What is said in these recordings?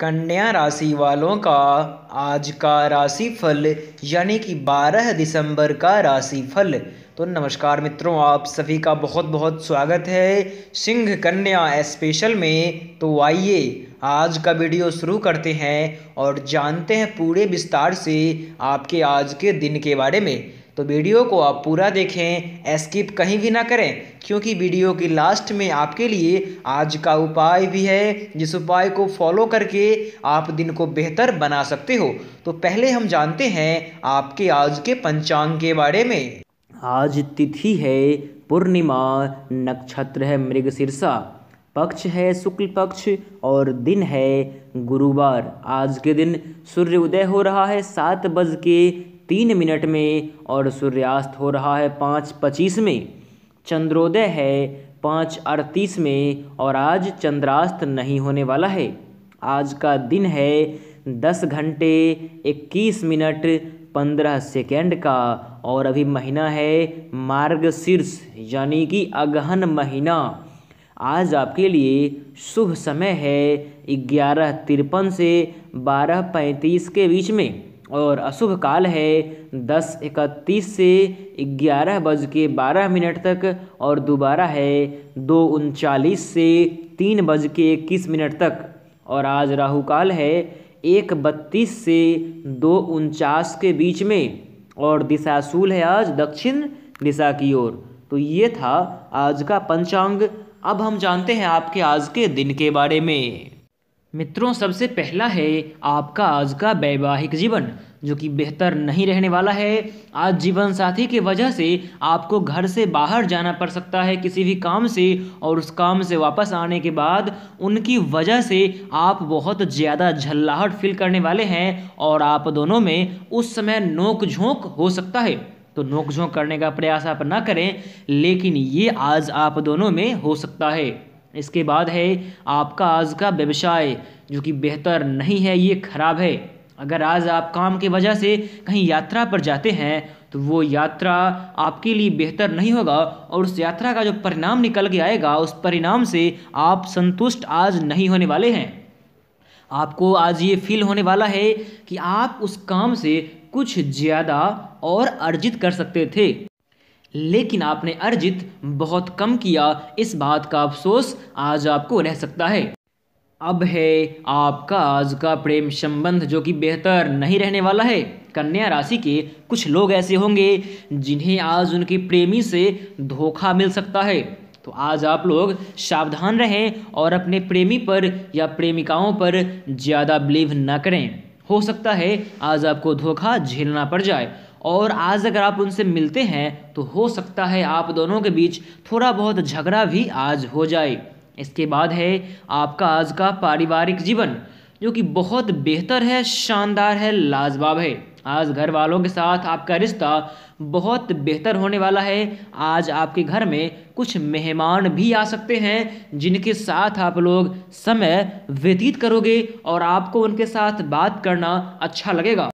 कन्या राशि वालों का आज का राशि फल यानी कि 12 दिसंबर का राशि फल तो नमस्कार मित्रों, आप सभी का बहुत बहुत स्वागत है सिंह कन्या स्पेशल में। तो आइए, आज का वीडियो शुरू करते हैं और जानते हैं पूरे विस्तार से आपके आज के दिन के बारे में। तो वीडियो को आप पूरा देखें स्किप कहीं भी ना करें, क्योंकि वीडियो की लास्ट में आपके लिए आज का उपाय भी है, जिस उपाय को फॉलो करके आप दिन को बेहतर बना सकते हो। तो पहले हम जानते हैं आपके आज के पंचांग के बारे में। आज तिथि है पूर्णिमा, नक्षत्र है मृगशीर्षा, पक्ष है शुक्ल पक्ष और दिन है गुरुवार। आज के दिन सूर्य उदय हो रहा है सात बज के तीन मिनट में और सूर्यास्त हो रहा है पाँच पच्चीस में। चंद्रोदय है पाँच अड़तीस में और आज चंद्रास्त नहीं होने वाला है। आज का दिन है दस घंटे इक्कीस मिनट पंद्रह सेकेंड का और अभी महीना है मार्ग शीर्ष, यानी कि अगहन महीना। आज आपके लिए शुभ समय है ग्यारह तिरपन से बारह पैंतीस के बीच में। और अशुभ काल है। दस इकतीस से ग्यारह बज के बारह मिनट तक और दोबारा है। दो उनचालीस से तीन बज के इक्कीस मिनट तक और आज राहु काल है। एक बत्तीस से दो उनचास के बीच में और दिशाशूल है आज दक्षिण दिशा की ओर। तो ये था आज का पंचांग। अब हम जानते हैं आपके आज के दिन के बारे में। मित्रों, सबसे पहला है आपका आज का वैवाहिक जीवन, जो कि बेहतर नहीं रहने वाला है। आज जीवन साथी की वजह से आपको घर से बाहर जाना पड़ सकता है किसी भी काम से, और उस काम से वापस आने के बाद उनकी वजह से आप बहुत ज़्यादा झल्लाहट फील करने वाले हैं, और आप दोनों में उस समय नोक झोंक हो सकता है। तो नोक झोंक करने का प्रयास आप ना करें, लेकिन ये आज आप दोनों में हो सकता है। इसके बाद है, आपका आज का व्यवसाय, जो कि बेहतर नहीं है, ये खराब है। अगर आज आप काम की वजह से कहीं यात्रा पर जाते हैं तो वो यात्रा आपके लिए बेहतर नहीं होगा और उस यात्रा का जो परिणाम निकल के आएगा, उस परिणाम से आप संतुष्ट आज नहीं होने वाले हैं। आपको आज ये फील होने वाला है कि आप उस काम से कुछ ज़्यादा और अर्जित कर सकते थे। लेकिन आपने अर्जित बहुत कम किया, इस बात का अफसोस आज आपको रह सकता है। अब है आपका आज का प्रेम संबंध, जो कि बेहतर नहीं रहने वाला है। कन्या राशि के कुछ लोग ऐसे होंगे, जिन्हें आज उनके प्रेमी से धोखा मिल सकता है। तो आज आप लोग सावधान रहें और अपने प्रेमी पर या प्रेमिकाओं पर ज़्यादा बिलीव न करें। हो सकता है आज आपको धोखा झेलना पड़ जाए। और आज अगर आप उनसे मिलते हैं तो हो सकता है आप दोनों के बीच थोड़ा बहुत झगड़ा भी आज हो जाए। इसके बाद है आपका आज का पारिवारिक जीवन, जो कि बहुत बेहतर है, शानदार है, लाजवाब है। आज घर वालों के साथ आपका रिश्ता बहुत बेहतर होने वाला है। आज आपके घर में कुछ मेहमान भी आ सकते हैं, जिनके साथ आप लोग समय व्यतीत करोगे और आपको उनके साथ बात करना अच्छा लगेगा।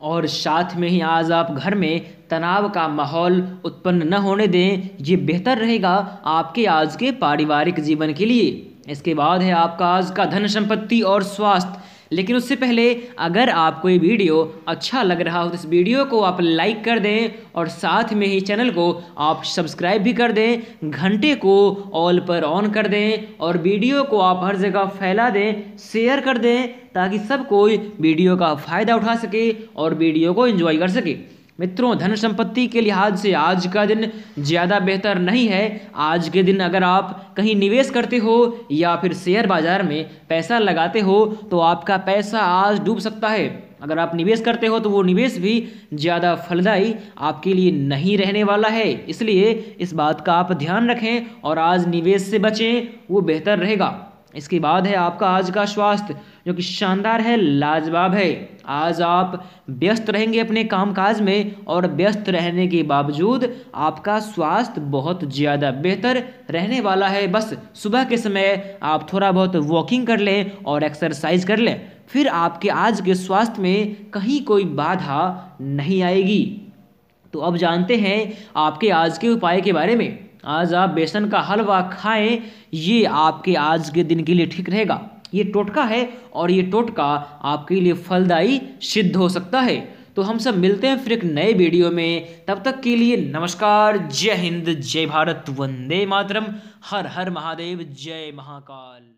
और साथ में ही आज आप घर में तनाव का माहौल उत्पन्न न होने दें, ये बेहतर रहेगा आपके आज के पारिवारिक जीवन के लिए। इसके बाद है आपका आज का धन संपत्ति और स्वास्थ्य। लेकिन उससे पहले अगर आपको ये वीडियो अच्छा लग रहा हो तो इस वीडियो को आप लाइक कर दें और साथ में ही चैनल को आप सब्सक्राइब भी कर दें, घंटे को ऑल पर ऑन कर दें और वीडियो को आप हर जगह फैला दें, शेयर कर दें ताकि सब कोई वीडियो का फ़ायदा उठा सके और वीडियो को एंजॉय कर सके। मित्रों, धन संपत्ति के लिहाज से आज का दिन ज़्यादा बेहतर नहीं है। आज के दिन अगर आप कहीं निवेश करते हो या फिर शेयर बाज़ार में पैसा लगाते हो तो आपका पैसा आज डूब सकता है। अगर आप निवेश करते हो तो वो निवेश भी ज़्यादा फलदायी आपके लिए नहीं रहने वाला है। इसलिए इस बात का आप ध्यान रखें और आज निवेश से बचें, वो बेहतर रहेगा। इसके बाद है आपका आज का स्वास्थ्य, जो कि शानदार है, लाजवाब है। आज आप व्यस्त रहेंगे अपने कामकाज में और व्यस्त रहने के बावजूद आपका स्वास्थ्य बहुत ज़्यादा बेहतर रहने वाला है। बस सुबह के समय आप थोड़ा बहुत वॉकिंग कर लें और एक्सरसाइज कर लें, फिर आपके आज के स्वास्थ्य में कहीं कोई बाधा नहीं आएगी। तो अब जानते हैं आपके आज के उपाय के बारे में। आज आप बेसन का हलवा खाएँ, ये आपके आज के दिन के लिए ठीक रहेगा। ये टोटका है और ये टोटका आपके लिए फलदायी सिद्ध हो सकता है। तो हम सब मिलते हैं फिर एक नए वीडियो में। तब तक के लिए नमस्कार। जय हिंद, जय भारत, वंदे मातरम। हर हर महादेव, जय महाकाल।